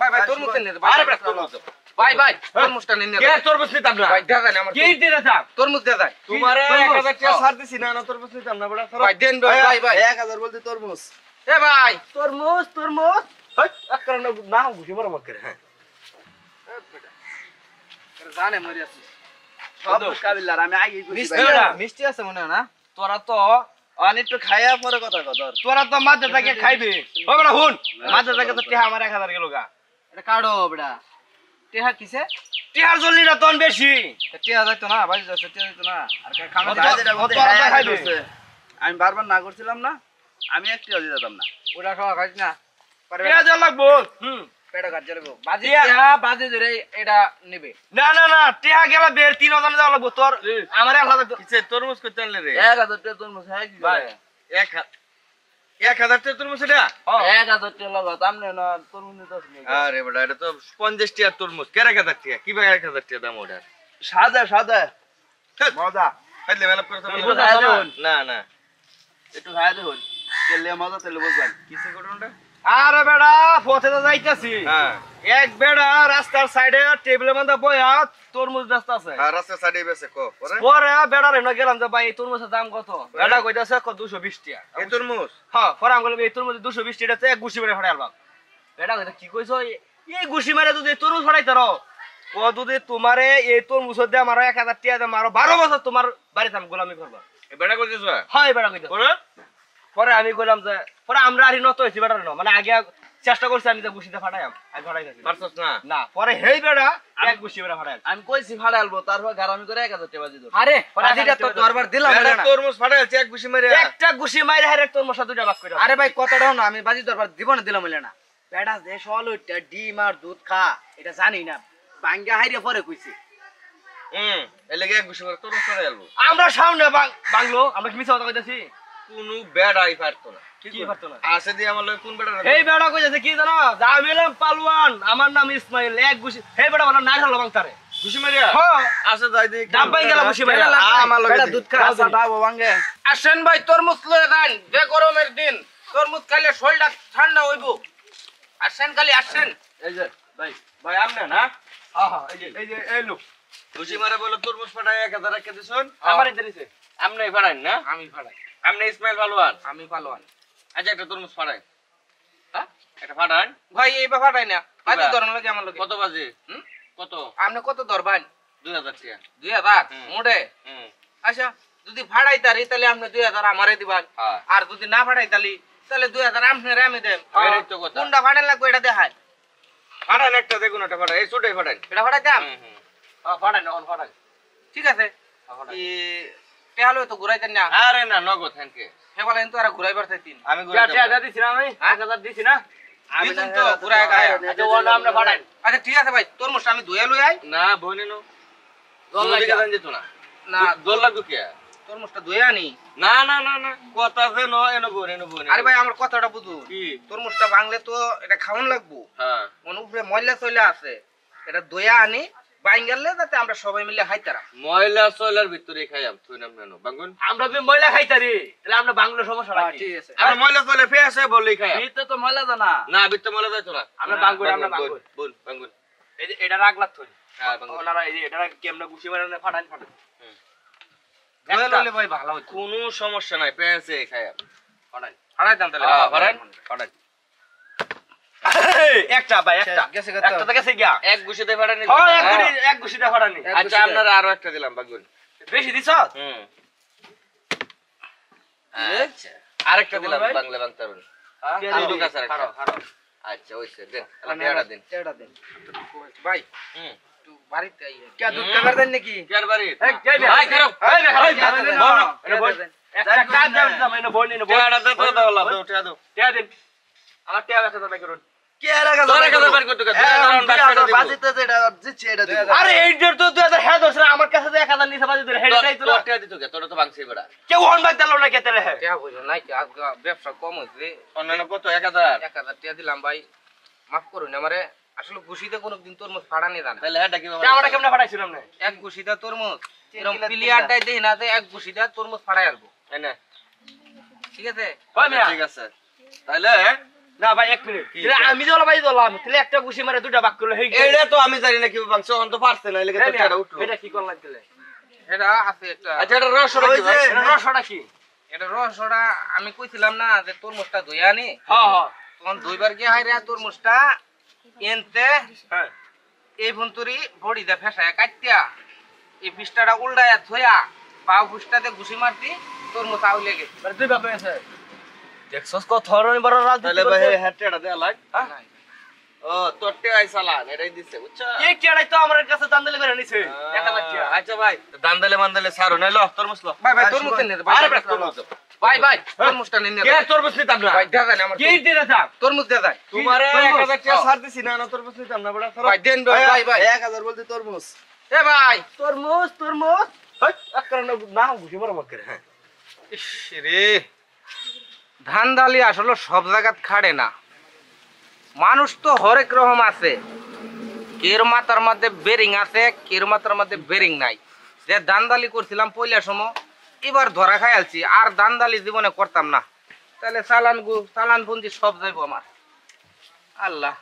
ভাই ভাই তরমুজ নিয়ে ভাই, আরে তরমুজ ভাই ভাই তরমুজটা নিয়ে কে তরমুজ নিতাম না? ভাই যায় আমার কি দিতে থাক তরমুজ দে যায় তোমারে 1000 টাকা হ্যাঁ। ছাড় দিছি না না তরমুজ নিতাম না বড় ভাই দেন ভাই ভাই ভাই। এক হাজার বলতে তরমুজ। এ ভাই। তরমুজ তরমুজ। এক না ঘুষি মত করে হ্যাঁ। জানে মরে আছিস। সব কাবিলার আমি আগে মিষ্টি আছে মনে না? তোরা তো খাইয়া পরে কথা তোরা তো মাঝে থেকে খাইবি। হুন। মাঝে থেকে তো টিহা আমার 1000 গেল গা। এটা কাড়ো বেটা টেহা কিসে? টিহার জলিটা তন বেশি। যাইতো না যাচ্ছে টেহা যাইতো না। আর কা- খামে। আমি বারবার না করছিলাম না আমি একটু অজি যেতাম না। ওটা খাওয়া খাইছ না। যা লাগবো? হুম পেটা কাট যাবে বাজি টেহা বাজি ধরে এটা নেবে। না না না টিহা গেলে বের 3000 যাওয়া লাগবো তোর। আমার 1000 কিছে তরমুজ করতে আনলে রে? এক হাজার তরমুজ হ্যাঁ কি ভাই এক হা- এক হাজার টাকা তরমুজ এটা? এক হাজার টাকা আমনে না তরমুজ আরে বেটা এটা তো পঞ্চাশ টাকা তরমুজ। কেন এক হাজার টাকা? কি এক হাজার টাকা দাম ওটা সাদা সাদা। ধ্যাৎ, মজা। খাইলে মেলা করে। না না। একটু খাইয়া দেখুন তেলে মজা তেলে বুঝবেন। কিসে ঘটনাটা? আরে বেটা পথে তো যাইতাছি। হ্যাঁ। এক বেড়া রাস্তার সাইডে টেবিলের মধ্যে বইয়া তরমুজ রাস্তা আছে। আর রাস্তা সাইডে বেছে কো পরে? এনে গেলাম যে ভাই এই তরমুজের দাম কত? বেড়া কইতাছে কত দুশো বিশ টাকা এই তরমুজ? হ্যাঁ পরে আমি বললাম এই তরমুজ দুশো বিশ টাকা এক গুছি মেরে ফাটাই আলবাম বেড়া কইতা কি কইছো? এই- গুছি মেরে যদি তরমুজ ফাটাই তার ও যদি তোমারে এই তরমুজ দিয়ে আমার এক হাজার টাকা দিয়ে মারো বারো বছর তোমার বাড়িতে আমি গোলামি করব। বেটা করছিস হয় বেড়া কইতা পরে আমি কইলাম যে পরে আমরা আর নত হয়েছি বেড়ার ন মানে আগে চেষ্টা করছি আমি যে গুছিতে ফাটাই আমি ফাটাই পারছস না? না পরে হেই বেড়া এক গুছি বেড়া ফাটাই আমি কইছি আলবো তারপর গারামি করে এক হাজার টাকা বাজি দেবো আরে বাজিটা তো দরবার দিলাম বেটা। তরমুজ ফাটাইছে এক ঘুষি মেরে একটা গুছি মাইরে হারে তোর মশা দুইটা বাক করে আরে ভাই কথাটাও না আমি বাজি দরবার দিব না দিলাম না। বেটা যে সল ওইটা ডিম আর দুধ খা এটা জানি না বাঙ্গা হাইরে পরে কইছি। হুম এই লেগে এক ঘুষি মেরে তরমুজ ফাটাই আলবো আমরা সামনে বাংলো আমরা কি মিছা কথা কইতাছি? কোনো বেড়াই পারতো না। কি পারতো না? আসে দিয়ে আমার কোন বেটা এই বেড়া কইতাছে কি জানো? যা আমি এলাম পালওয়ান আমার নাম ইসমাইল এক গুছি হে বেড়া বলা না হলো বাং তারে ঘুষি মেরে হ্যাঁ আসে যাই দিয়ে ডাব্বাই গেলা ঘুষি মেরে আমার লগে দুধ খা ডাবো ভাঙ্গে। আসেন ভাই তরমুজ লয়ে যান। যে গরমের দিন তরমুজ খাইলে শরীরটা ঠান্ডা হইব। আসেন খালি আসেন। এই যে ভাই ভাই আমনে না হ্যাঁ? হ্যাঁ এই যে। এই যে এই লোক। ঘুষি মারে বলে তরমুজ ফাটাই এক হাজার রেখে দিছুন আমার ইতে আমনে ফাটাই না? আমি ফাড়াই আমনে ইসমাইল পালোয়ান আমি পালওয়ান আচ্ছা একটা তরমুজ ফাটাই। হ্যাঁ? একটা ফাটান। ভাই এই ব্যাপারটাই না। কিবা? ধরন লাগে আমার লোকে কত বাজে? কত? আপনি কত ধরবেন? দুই হাজার টাকা। দুই হাজার? মোটে? আচ্ছা যদি ফাড়াই তারি তাহলে আপনি দুই হাজার আমারে দিবেন। হ্যাঁ। আর যদি না ফাড়াই তালি তাহলে দুই হাজার আপনারে আমি দেন কথা। কোনটা ফাড়াই লাগবে এটা দেখায় ফাটান একটা দেখুন একটা ফাটাই। এই ছোটাই ফাটাই। এটা ফাড়াই দাম হুম। হুম ফাড়াই ফাড়াই ঠিক আছে। ফাটাই। টেহালো তো ঘুরাইতেন না। আরে না নগদ থ্যাংক ইউ হেবালে তো আর ঘুরাইবার আমি। দিছি না আমি এক হাজার দিছি না। আমি তো তো আচ্ছা ও নাম না ফাড়াই আচ্ছা ঠিক আছে ভাই তোর মোষ আমি ধুয়ে লই আই। না বইনে নো জল লাগে। লাগে যেত না। না। জল লাগবে কে? তোর মোষটা ধুয়ে আনি। না না না না। কথা যে ন এনো বইনে নো বইনে আরে ভাই আমার কথাটা বুঝু কি? তোর মোষটা ভাঙলে তো এটা খাওয়ান লাগবো। হ্যাঁ। মনে উপরে ময়লা চলে আছে। এটা দয়া আনি বাইঙ্গালে যাতে আমরা সবাই মিলে খাইতারা ময়লা সয়লার ভিতরে খাইয়াম তুই নাম নেনো। বাঙ্গুন? আমরা ময়লা খাইতারি তাহলে আমরা বাংলা সমস্যা হ্যাঁ, ঠিক আছে। আমরা ময়লা সয়লা ফে আছে খাইয়াম ভিতরে তো ময়লা জানা না ভিতরে ময়লা যাইতো না। আমরা না, বাঙ্গুর, আমরা বাঙ্গুন, বল বাঙ্গুন। এই যে এটা রাগ লাগতো হ্যাঁ বাঙ্গুন। ওনারা এই যে এটা কেমনে গুছি মারানে ফাটান ফাটান ভালো কোনো সমস্যা নাই পেয়েছে খাইয়াম ফাটাই ফাটাইতাম তাহলে। হ্যাঁ ফাটান ফাটান একটা ভাই একটা। একটা তো গেছে গিয়া। এক গুছিতে ফাটানি হ্যাঁ এক গুটি এক গুছিটা ফাটানি আচ্ছা আপনারা আরও একটা দিলাম বাঙ্গুন বেশি দিছ? হুম। আচ্ছা। আরেকটা দিলাম ভাই? বাংলা বাংতারুন দিয়ে দুটো দিবি। আর একটা। খারো, খারো। আচ্ছা ওইসে দেন তাহলে পেয়ারা দিন। টেটা দেন। ভাই হুম। বাড়িতে আইয়ে কে দুধ খাবার দেন নাকি? পেয়ার বাড়ি? এই, যাই ভাই খারো এই বে, এই বে, পেয়ারা দেন, বল এটা বল। একটা কাজ দাও, দাও, এনে বল, এনে বল। পেয়ারা দাও দাও দাও টিয়া দাও টিয়া দিন। আমার টিয়া বেচা দাও, করুন। এটা আমার কাছে এক হাজার নিচে বাজে তোর- তো। কেউ দিলো না বুঝো নাই ব্যবসা কম অন্যান্য কত? এক হাজার? এক হাজার দিলাম ভাই মাফ করুন আমারে আসলে ঘুষিতে কোনোদিন তরমুজ ফাড়ানি জানে। তাহলে ডাকি আমরা কেমনে ফাটাইছিলাম না? এক ঘুষিটা তরমুজ এরকম প্লেয়ারটাই দেখি না এক ঘুষিটা তরমুজ ফাড়াই আসব ঠিক আছে? ঠিক আছে। তাহলে না ভাই এক মিনিট। আমি যে ভাই দিলাম তাহলে একটা ঘুষি মারে দুটা বাক করলে হয়ে তো আমি জানি না কি ভাঙছ এখন তো পারছে না এলাকা তো টাকা উঠল এটা কি করলাম তাহলে এটা আছে একটা আচ্ছা এটা রসটা কি রসটা কি? এটা রসটা আমি কইছিলাম না যে তরমুজটা ধুই আনি। হ্যাঁ হ্যাঁ তখন দুইবার গিয়ে হাইরে তরমুজটা এনতে হ্যাঁ। এই ভুন্তুরি বড়ি দে ফেসায় কাটিয়া এই পিসটাটা উল্টায়া থইয়া বাউ ফুসটাতে ঘুষি মারতি তরমুজ আউলে গেছে। মানে দুই বাপে আছে দেখছস কত ধরনের বড় তাহলে রাজনীতি ভাই করছে হ্যাঁ দেয়া লাগ। ও তোর টেয়াই চালান এটাই দিছে বুঝছ? এই টেড়াই তো আমার কাছে দাম দিলে করে নিছে এক হাজার টাকা আচ্ছা ভাই দান্দালে মান্দালে সারো নাই লো তরমুজ লো। ভাই ভাই তরমুজ নিয়ে নে, ভাই আরে ভাই, ভাই তরমুজ দাও। ভাই ভাই তরমুজটা নিয়ে নে, কে ভাই। তরমুজ নিতাম না? ভাই দেখা যায় না আমার কে দিতে থাক তরমুজ দেখা যায় তোমারে 1000 টাকা ছাড় দিছি না না তরমুজ নিতাম না বড় ভাই দেন ভাই ভাই ভাই এক হাজার বলতে তরমুজ। এ ভাই। তরমুজ তরমুজ। হেই, এক না ঘুষি মারো মত করে হ্যাঁ। ইস রে। ধান দালি আসলে সব জায়গাত খাড়ে না। মানুষ তো হরেক রকম আছে। কের মাথার মধ্যে বেরিং আছে, কের মাথার মধ্যে বেরিং নাই। যে দান্দালি করছিলাম পয়লা সময়, এবার ধরা খাই আলছি, আর দান্দালি জীবনে করতাম না। তাহলে চালান গু চালান পুঞ্জি সব যাইব আমার। আল্লাহ।